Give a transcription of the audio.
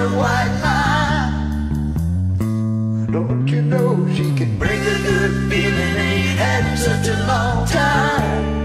a white lie. Don't you know she can bring a good feeling? Ain't had such a long time.